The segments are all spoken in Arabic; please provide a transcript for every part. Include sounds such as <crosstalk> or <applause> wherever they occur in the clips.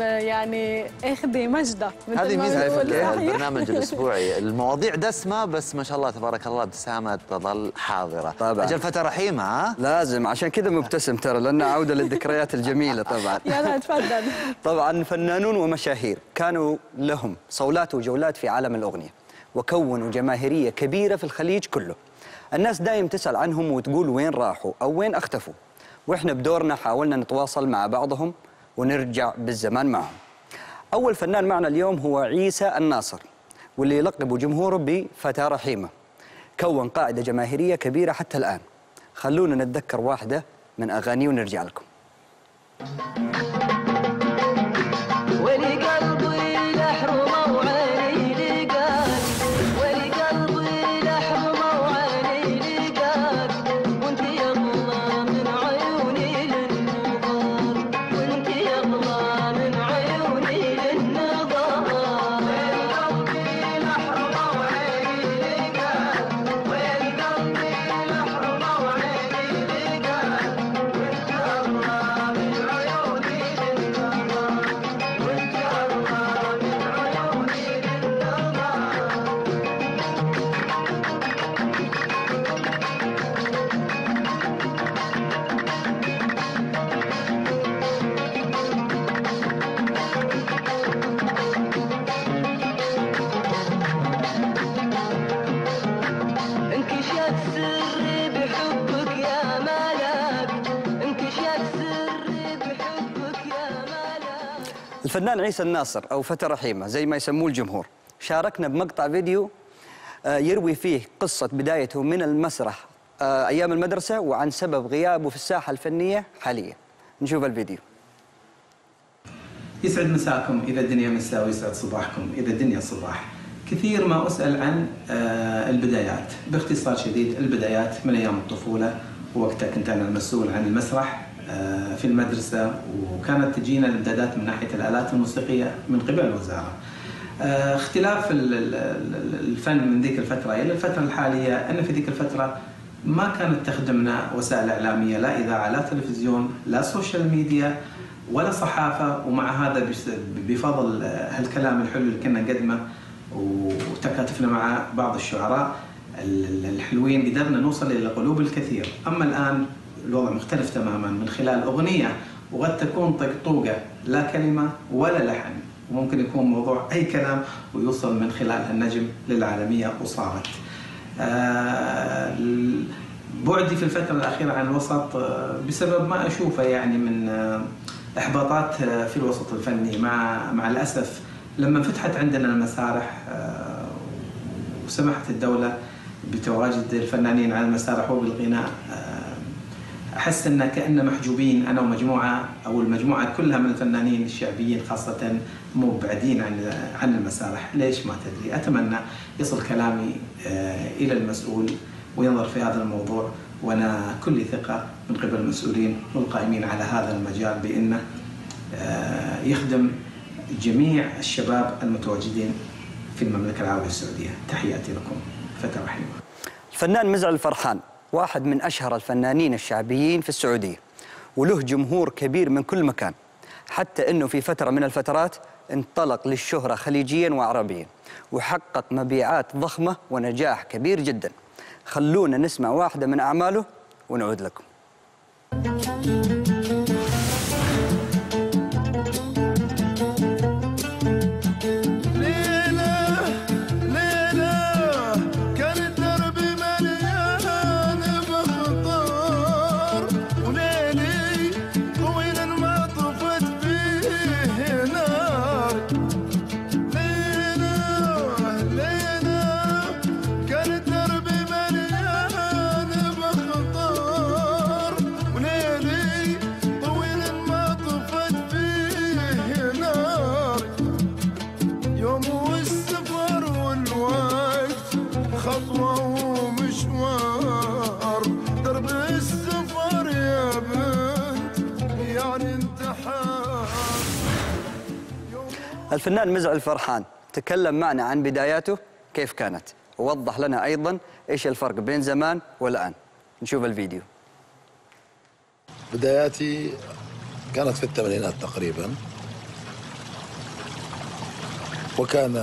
يعني اخذي مجدة هذه ميزة. البرنامج <laughs> الأسبوعي. المواضيع دسمة بس ما شاء الله تبارك الله ابتسامه تظل حاضرة. طبعاً. أجل فتى رحيمة ها؟ لازم عشان كذا مبتسم ترى لأنه عودة للذكريات الجميلة طبعا. <laughs> يلا تفضل. <laughs> طبعا فنانون ومشاهير كانوا لهم صولات وجولات في عالم الأغنية وكونوا جماهيرية كبيرة في الخليج كله. الناس دايم تسأل عنهم وتقول وين راحوا أو وين اختفوا. وإحنا بدورنا حاولنا نتواصل مع بعضهم ونرجع بالزمان معهم. أول فنان معنا اليوم هو عيسى الناصر واللي يلقبوا جمهوره بفتى رحيمة كون قاعدة جماهيرية كبيرة حتى الآن. خلونا نتذكر واحدة من أغانيه ونرجع لكم. الفنان عيسى الناصر أو فتى رحيمة زي ما يسموه الجمهور. شاركنا بمقطع فيديو آه، يروي فيه قصة بدايته من المسرح آه، أيام المدرسة وعن سبب غيابه في الساحة الفنية حاليا. نشوف الفيديو. يسعد مساكم إذا الدنيا مساء ويسعد صباحكم إذا الدنيا صباح. كثير ما أسأل عن آه، البدايات. باختصار شديد البدايات من أيام الطفولة ووقتها كنت أنا المسؤول عن المسرح. في المدرسة وكانت تجينا الإمدادات من ناحية الآلات الموسيقية من قبل الوزارة. آه، اختلاف ال- ال- ال- الفن من ذيك الفترة إلى الفترة الحالية أن في ذيك الفترة ما كانت تخدمنا وسائل إعلامية لا إذاعة لا تلفزيون لا social media ولا صحافة ومع هذا بفضل آه، هالكلام الحلو اللي كنا نقدمه وتكاتفنا مع بعض الشعراء ال- الحلوين قدرنا نوصل إلى قلوب الكثير. أما الآن الوضع مختلف تماما من خلال أغنية وقد تكون طقطوقة لا كلمة ولا لحن. وممكن يكون موضوع أي كلام ويوصل من خلال النجم للعالمية وصارت. آه، بعدي في الفترة الأخيرة عن الوسط آه، بسبب ما أشوفه يعني من آه، إحباطات في الوسط الفني. مع مع الأسف لما فتحت عندنا المسارح وسمحت الدولة بتواجد الفنانين على المسارح وبالغناء أحس إن كأن محجوبين أنا ومجموعة أو المجموعة كلها من الفنانين الشعبيين خاصة مبعدين عن عن المسارح، ليش؟ ما تدري؟ أتمنى يصل كلامي آه، إلى المسؤول وينظر في هذا الموضوع. وأنا كل ثقة من قبل المسؤولين والقائمين على هذا المجال بأنه آه، يخدم جميع الشباب المتواجدين في المملكة العربية السعودية، تحياتي لكم. فتى رحيمه. الفنان مزعل الفرحان. واحد من أشهر الفنانين الشعبيين في السعودية وله جمهور كبير من كل مكان حتى أنه في فترة من الفترات انطلق للشهرة خليجيا وعربيا وحقق مبيعات ضخمة ونجاح كبير جدا. خلونا نسمع واحدة من أعماله ونعود لكم. الفنان مزعل الفرحان تكلم معنا عن بداياته كيف كانت؟ ووضح لنا أيضا إيش الفرق بين زمان والآن. نشوف الفيديو. بداياتي كانت في الثمانينات تقريبا. وكان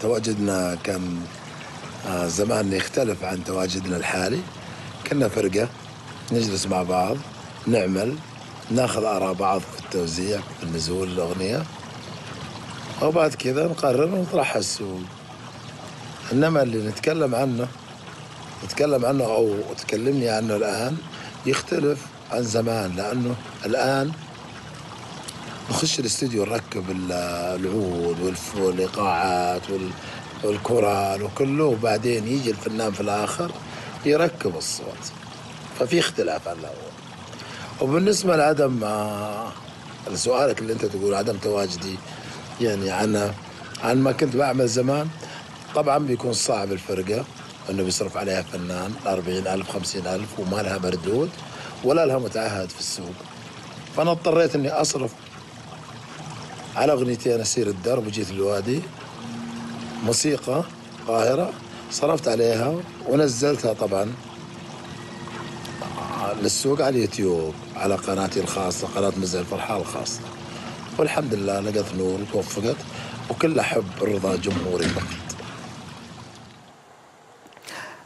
تواجدنا كان آه، زمان يختلف عن تواجدنا الحالي. كنا فرقة نجلس مع بعض نعمل ناخذ آراء بعض في التوزيع في النزول الأغنية. وبعد كذا نقرر ونطرحها السوق. إنما اللي نتكلم عنه نتكلم عنه أو تكلمني عنه الآن يختلف عن زمان لأنه الآن نخش الاستوديو نركب ال- العود والايقاعات وال- والكورال وكله وبعدين يجي الفنان في الآخر يركب الصوت. ففي اختلاف عن الأول. وبالنسبة لعدم آه، لسؤالك اللي أنت تقول عدم تواجدي يعني عن عن ما كنت بعمل زمان. طبعا بيكون صعب الفرقة إنه بيصرف عليها فنان 40000 50000 وما لها مردود ولا لها متعهد في السوق. فأنا اضطريت إني أصرف على أغنيتين أسير الدرب وجيت الوادي. موسيقى قاهرة صرفت عليها ونزلتها طبعا للسوق على اليوتيوب على قناتي الخاصة قناة مزع الفرحة الخاصة. والحمد لله لقت نور وتوفقت وكل حب رضا جمهوري فقط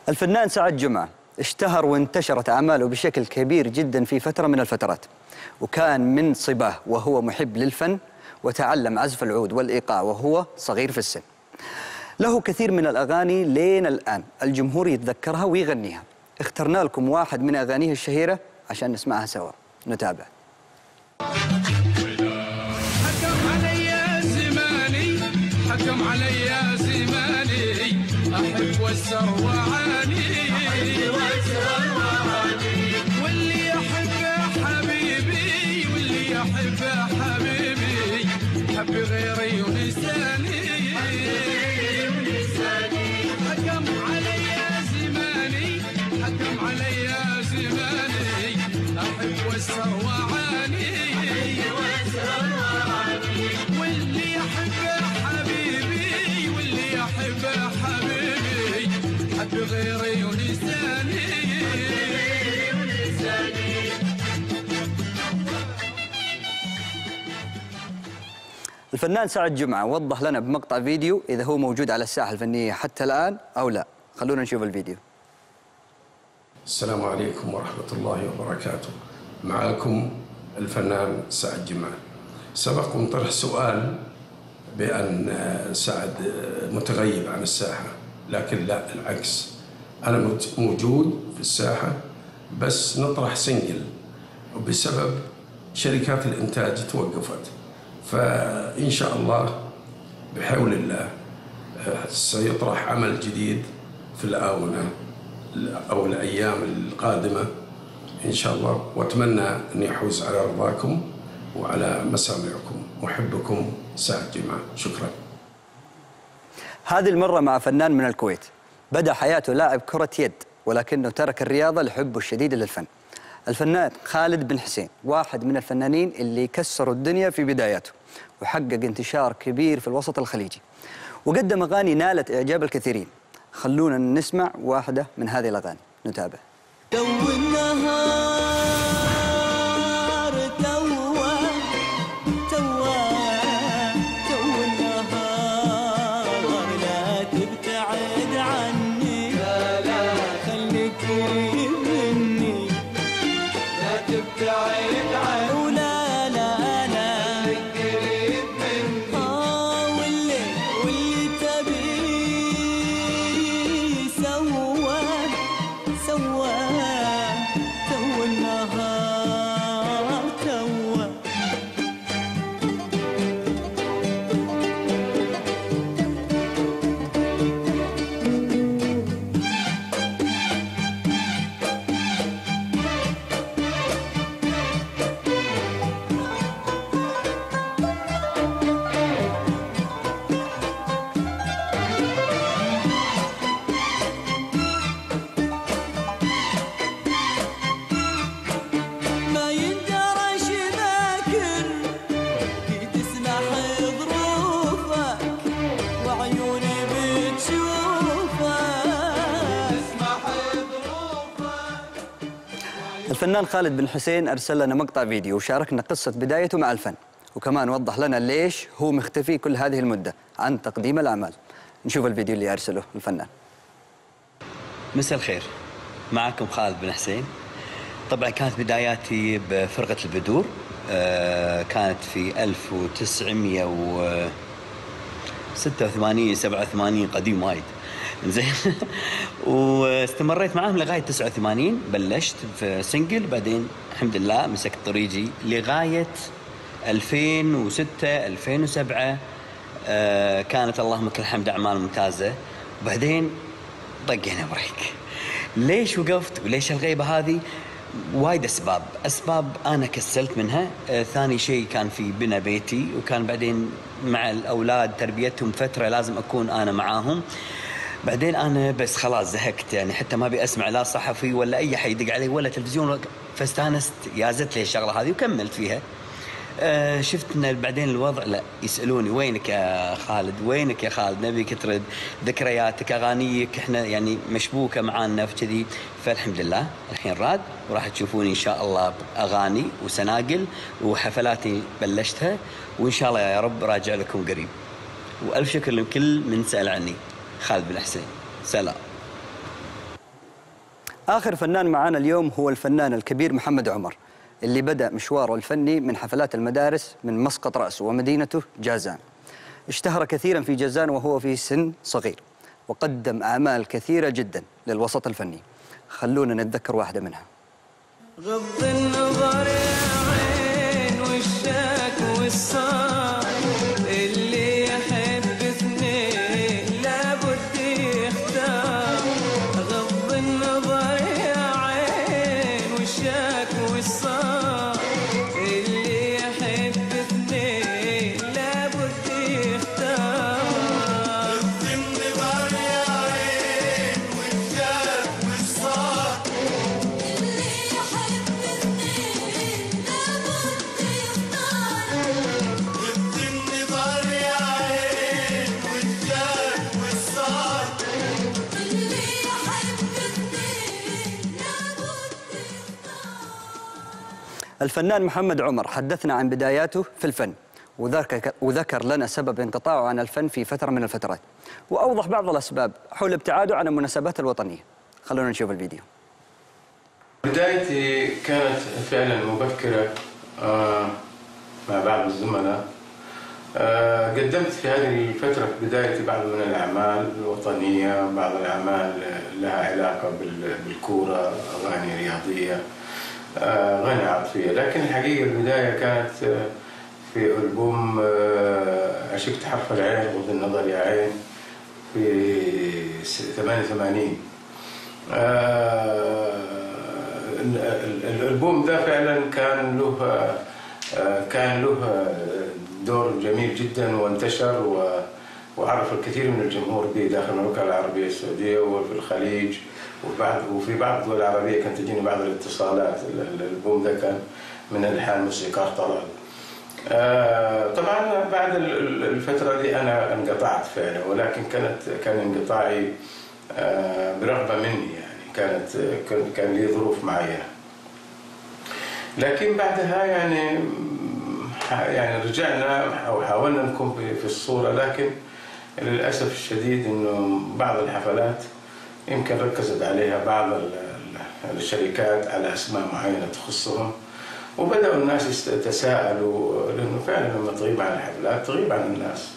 الفنان سعد جمعة اشتهر وانتشرت أعماله بشكل كبير جدا في فترة من الفترات وكان من صباه وهو محب للفن وتعلم عزف العود والإيقاع وهو صغير في السن. له كثير من الأغاني لين الآن الجمهور يتذكرها ويغنيها. اخترنا لكم واحد من أغانيه الشهيرة عشان نسمعها سوا. نتابع. حكم علي زماني. أحب واسر وعاني الفنان سعد جمعة وضح لنا بمقطع فيديو إذا هو موجود على الساحة الفنية حتى الآن أو لا. خلونا نشوف الفيديو. السلام عليكم ورحمة الله وبركاته. معكم الفنان سعد جمال سبق وانطرح سؤال بأن سعد متغيب عن الساحة لكن لا العكس. أنا موجود في الساحة بس نطرح سنجل. وبسبب شركات الإنتاج توقفت. فإن شاء الله بحول الله آه، سيطرح عمل جديد في الآونة أو الأيام القادمة إن شاء الله. وأتمنى أن يحوز على رضاكم وعلى مسامعكم. محبكم سعد جمعة شكرا. هذه المرة مع فنان من الكويت. بدأ حياته لاعب كرة يد ولكنه ترك الرياضة لحبه الشديد للفن. الفنان خالد بن حسين واحد من الفنانين اللي كسروا الدنيا في بداياته وحقق انتشار كبير في الوسط الخليجي. وقدم أغاني نالت إعجاب الكثيرين. خلونا نسمع واحدة من هذه الأغاني. نتابع. الفنان خالد بن حسين أرسل لنا مقطع فيديو وشاركنا قصة بدايته مع الفن. وكمان وضح لنا ليش هو مختفي كل هذه المدة عن تقديم الأعمال. نشوف الفيديو اللي أرسله الفنان. مساء الخير. معكم خالد بن حسين. طبعا كانت بداياتي بفرقة البدور. آه، كانت في 1986 87 قديم وايد. زين. واستمريت معاهم لغاية 89 بلشت في single بعدين الحمد لله مسكت طريقي لغاية 2006 2007 آه، كانت اللهم لك الحمد أعمال ممتازة. وبعدين طقينا break. ليش وقفت وليش الغيبة هذه؟ وايد أسباب. أسباب أنا كسلت منها. آه ثاني شيء كان في بنا بيتي وكان بعدين مع الأولاد تربيتهم فترة لازم أكون أنا معاهم. بعدين أنا بس خلاص زهقت يعني حتى ما أبي أسمع لا صحفي ولا أي حد يدق علي ولا تلفزيون. فاستانست يازت لي الشغلة هذه وكملت فيها. آه، شفت إن بعدين الوضع لا يسألوني وينك يا خالد؟ وينك يا خالد؟ نبيك ترد ذكرياتك أغانيك إحنا يعني مشبوكة معانا في كذي. فالحمد لله الحين راد وراح تشوفوني إن شاء الله بأغاني وسناقل وحفلاتي بلشتها وإن شاء الله يا رب راجع لكم قريب. وألف شكر لكل من سأل عني. خالد بن حسين. سلام. آخر فنان معانا اليوم هو الفنان الكبير محمد عمر اللي بدأ مشواره الفني من حفلات المدارس من مسقط رأسه ومدينته جازان. اشتهر كثيرا في جازان وهو في سن صغير وقدم أعمال كثيرة جدا للوسط الفني. خلونا نتذكر واحدة منها. غض النظر الفنان محمد عمر حدثنا عن بداياته في الفن وذكر, لنا سبب انقطاعه عن الفن في فترة من الفترات. وأوضح بعض الأسباب حول ابتعاده عن المناسبات الوطنية. خلونا نشوف الفيديو. بدايتي كانت فعلا مبكرة آه، مع بعض الزملاء. آه، قدمت في هذه الفترة في بدايتي بعض من الأعمال الوطنية بعض الأعمال لها علاقة بال- بالكورة أغاني رياضية. أغاني عاطفية لكن الحقيقة البداية كانت آه، في ألبوم آه، عشقت حرف العين غض النظر يا عين في س- 88 آه، ال- ال- الألبوم ده فعلا كان له آه، كان له دور جميل جدا وانتشر وعرف الكثير من الجمهور به داخل المملكه العربية السعودية وفي الخليج وفي بعض وفي بعض الدول العربية كانت تجيني بعض الاتصالات ال- الالبوم ده كان من ألحان موسيقار طلال. آه، طبعا بعد ال- ال- الفترة دي أنا انقطعت فعلا ولكن كانت كان انقطاعي آه، برغبة مني يعني كانت كان لي ظروف معينة. لكن بعدها يعني يعني رجعنا أو حاولنا نكون في- الصورة لكن للأسف الشديد إنه بعض الحفلات يمكن ركزت عليها بعض ال- ال- الشركات على أسماء معينة تخصهم وبدأوا الناس يتساءلوا لأنه فعلا لما تغيب عن الحفلات تغيب عن الناس.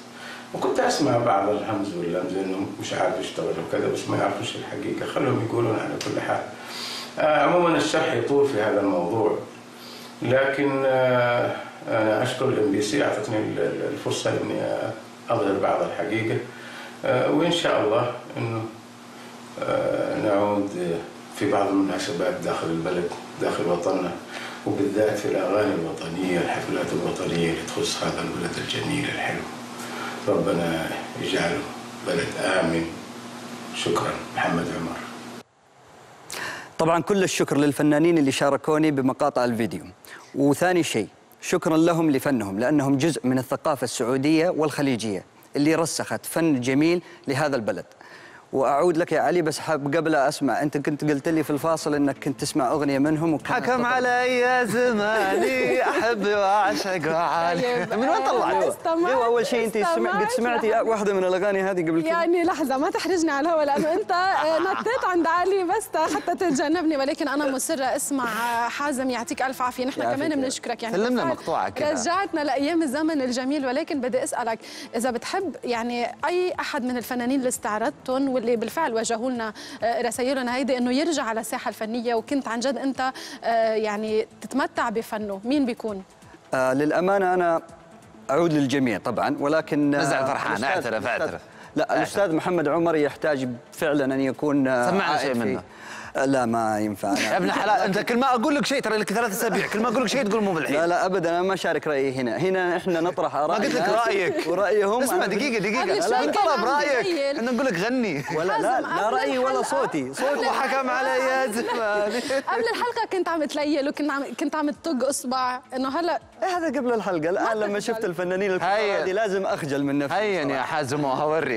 وكنت أسمع بعض الهمز واللمز انه مش عارف يشتغل وكذا بس ما يعرفوش الحقيقة. خلهم يقولون على كل حال. آه، عموما الشرح يطول في هذا الموضوع. لكن آه، أنا أشكر ال MBC أعطتني ال- ال- الفرصة إني آه، أظهر بعض الحقيقة. آه، وإن شاء الله آه، نعود آه، في بعض المناسبات داخل البلد داخل وطننا وبالذات في الأغاني الوطنية الحفلات الوطنية اللي تخص هذا البلد الجميل الحلو. ربنا يجعله بلد آمن. شكرا محمد عمر. طبعا كل الشكر للفنانين اللي شاركوني بمقاطع الفيديو. وثاني شيء شكرا لهم لفنهم لأنهم جزء من الثقافة السعودية والخليجية اللي رسخت فن جميل لهذا البلد. وأعود لك يا علي بس حاب قبل أسمع أنت كنت قلت لي في الفاصل إنك كنت تسمع أغنية منهم حكم علي زماني أحب وأعشق وعالي من وين طلعت؟ استمعت- أيوه أول شيء أنت سمع قد سمعتي. واحدة من الأغاني هذه قبل كذا يعني لحظة ما تحرجني على الهواء لأنه أنت آه، نطيت عند علي بس حتى تتجنبني ولكن أنا مصرة أسمع آه، حازم يعطيك ألف عافية. نحن كمان بنشكرك يعني سلمنا مقطوعة كده. رجعتنا لأيام الزمن الجميل ولكن بدي أسألك إذا بتحب يعني أي أحد من الفنانين اللي استعرضتهم واللي بالفعل وجهوا لنا آه، رسائلهم هيدي إنه يرجع على الساحة الفنية وكنت عن جد أنت آه، يعني تتمتع بفنه مين بيكون؟ آه للأمانة أنا أعود للجميع طبعا ولكن آه، نزعل فرحان، اعترف، اعترف. لا الأستاذ محمد عمر يحتاج فعلا أن يكون سمعنا شيء منه. لا ما ينفع. <laughs> يا ابن الحلال أنت كل ما أقول لك شيء ترى لك ثلاث أسابيع كل ما أقول لك شيء تقول مو بالحين لا لا ابدا أنا ما شارك رأيي هنا. هنا إحنا نطرح آراء ما قلت لك رأيك. ورأيهم. اسمع دقيقة دقيقة. لا طلب رأيك. إحنا نقول لك غني. ولا لا لا رأيي ولا صوتي. صوتي وحكم علي يا زلمة. قبل الحلقة كنت عم تليل وكنت عم كنت عم تطق إصبع. إنه هلا هذا قبل الحلقة. الآن لما. شفت الفنانين. الكبار هذه لازم أخجل من نفسي هين يا حازم أوريك.